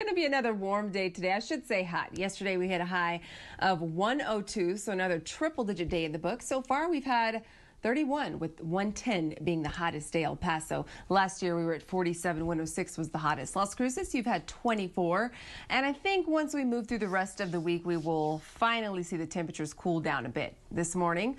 going to be another warm day today. I should say hot. Yesterday we had a high of 102, so another triple digit day in the book. So far we've had 31 with 110 being the hottest day El Paso. Last year we were at 47, 106 was the hottest. Las Cruces you've had 24 and I think once we move through the rest of the week we will finally see the temperatures cool down a bit. This morning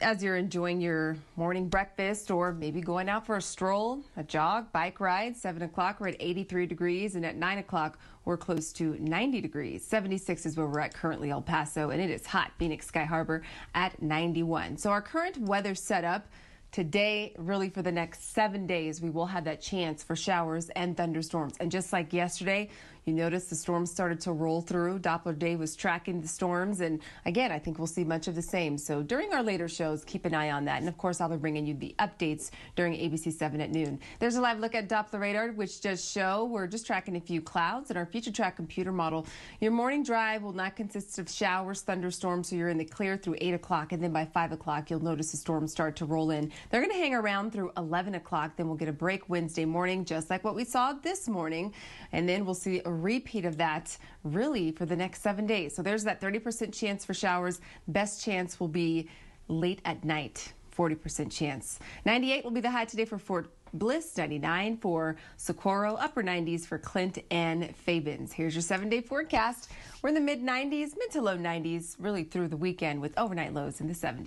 as you're enjoying your morning breakfast or maybe going out for a stroll, a jog, bike ride, 7 o'clock we're at 83 degrees and at 9 o'clock we're close to 90 degrees. 76 is where we're at currently El Paso and it is hot. Phoenix Sky Harbor at 91. So our current weather setup Today, really for the next seven days, we will have that chance for showers and thunderstorms. And just like yesterday, you notice the storm started to roll through. Doppler Dave was tracking the storms. And again, I think we'll see much of the same. So during our later shows, keep an eye on that. And of course, I'll be bringing you the updates during ABC 7 at noon. There's a live look at Doppler radar, which does show we're just tracking a few clouds in our future track computer model. Your morning drive will not consist of showers, thunderstorms, so you're in the clear through 8 o'clock. And then by 5 o'clock, you'll notice the storms start to roll in. They're going to hang around through 11 o'clock. Then we'll get a break Wednesday morning, just like what we saw this morning. And then we'll see a repeat of that really for the next seven days. So there's that 30% chance for showers. Best chance will be late at night. 40% chance. 98 will be the high today for Fort Bliss, 99 for Socorro, upper 90s for Clint and Fabens. Here's your seven day forecast. We're in the mid 90s, mid to low 90s, really through the weekend with overnight lows in the 70s.